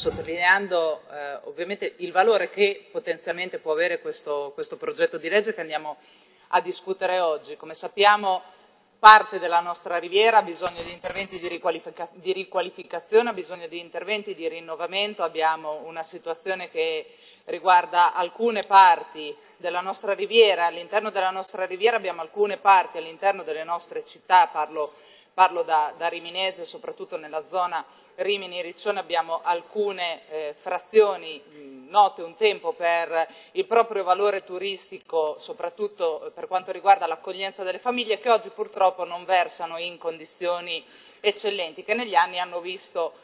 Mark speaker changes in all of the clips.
Speaker 1: sottolineando eh, ovviamente il valore che potenzialmente può avere questo, questo progetto di legge che andiamo a discutere oggi. Come sappiamo parte della nostra riviera ha bisogno di interventi di, riqualifica di, riqualificazione, ha bisogno di interventi di rinnovamento, abbiamo una situazione che riguarda alcune parti della nostra riviera, all'interno della nostra riviera abbiamo alcune parti, all'interno delle nostre città, parlo, parlo da, da, Riminese, soprattutto nella zona Rimini-Riccione abbiamo alcune eh, frazioni note un tempo per il proprio valore turistico, soprattutto per quanto riguarda l'accoglienza delle famiglie, che oggi purtroppo non versano in condizioni eccellenti, che negli anni hanno visto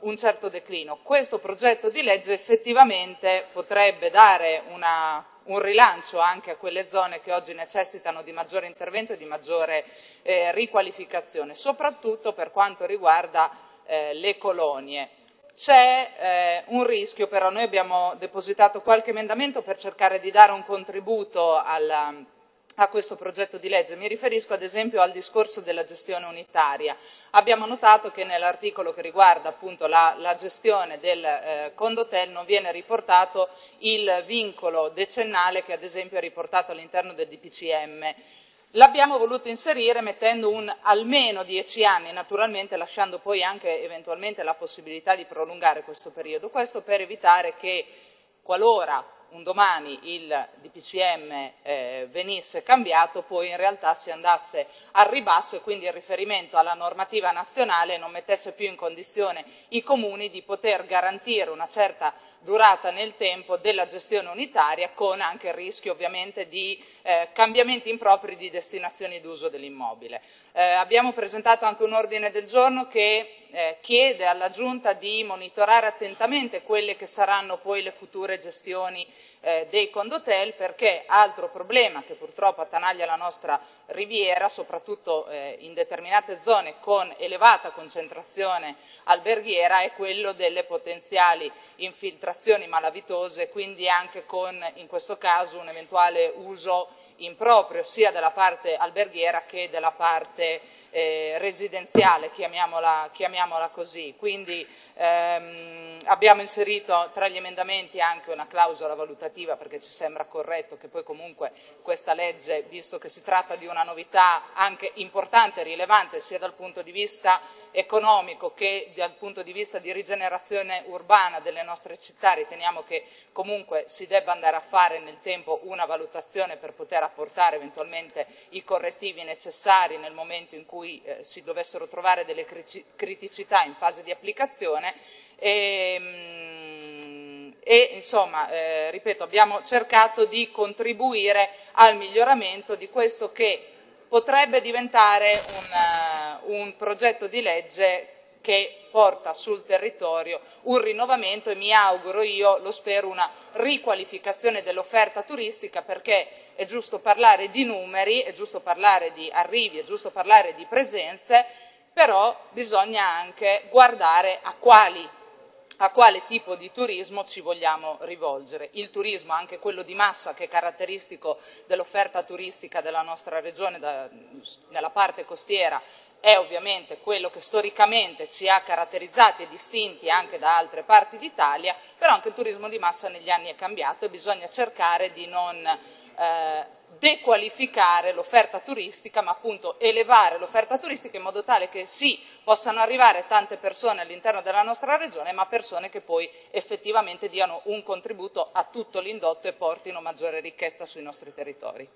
Speaker 1: un certo declino. Questo progetto di legge effettivamente potrebbe dare una, un rilancio anche a quelle zone che oggi necessitano di maggiore intervento e di maggiore eh, riqualificazione, soprattutto per quanto riguarda eh, le colonie. C'è eh, un rischio, però noi abbiamo depositato qualche emendamento per cercare di dare un contributo alla, a questo progetto di legge. Mi riferisco ad esempio al discorso della gestione unitaria. Abbiamo notato che nell'articolo che riguarda appunto la, la gestione del eh, condotel non viene riportato il vincolo decennale che ad esempio è riportato all'interno del DPCM L'abbiamo voluto inserire mettendo un almeno dieci anni, naturalmente lasciando poi anche eventualmente la possibilità di prolungare questo periodo, questo per evitare che qualora un domani il DPCM eh, venisse cambiato, poi in realtà si andasse al ribasso e quindi il riferimento alla normativa nazionale non mettesse più in condizione i comuni di poter garantire una certa durata nel tempo della gestione unitaria con anche il rischio ovviamente di eh, cambiamenti impropri di destinazioni d'uso dell'immobile. Eh, abbiamo presentato anche un ordine del giorno che eh, chiede alla Giunta di monitorare attentamente quelle che saranno poi le future gestioni eh, dei condotel perché altro problema che purtroppo attanaglia la nostra riviera, soprattutto eh, in determinate zone con elevata concentrazione alberghiera, è quello delle potenziali infiltrazioni malavitose, quindi anche con in questo caso un eventuale uso improprio sia della parte alberghiera che della parte eh, residenziale, chiamiamola, chiamiamola, così. Quindi ehm, abbiamo inserito tra gli emendamenti anche una clausola valutativa perché ci sembra corretto che poi comunque questa legge, visto che si tratta di una novità anche importante e rilevante sia dal punto di vista economico che dal punto di vista di rigenerazione urbana delle nostre città, riteniamo che comunque si debba andare a fare nel tempo una valutazione per poter apportare eventualmente i correttivi necessari nel momento in cui cui eh, si dovessero trovare delle criticità in fase di applicazione e, mm, e insomma, eh, ripeto, abbiamo cercato di contribuire al miglioramento di questo che potrebbe diventare un, uh, un progetto di legge che porta sul territorio un rinnovamento e mi auguro io, lo spero, una riqualificazione dell'offerta turistica perché è giusto parlare di numeri, è giusto parlare di arrivi, è giusto parlare di presenze, però bisogna anche guardare a quali a quale tipo di turismo ci vogliamo rivolgere. Il turismo, anche quello di massa, che è caratteristico dell'offerta turistica della nostra regione, da, nella parte costiera, è ovviamente quello che storicamente ci ha caratterizzati e distinti anche da altre parti d'Italia, però anche il turismo di massa negli anni è cambiato e bisogna cercare di non eh, dequalificare l'offerta turistica, ma appunto elevare l'offerta turistica in modo tale che sì, possano arrivare tante persone all'interno della nostra regione, ma persone che poi effettivamente diano un contributo a tutto l'indotto e portino maggiore ricchezza sui nostri territori.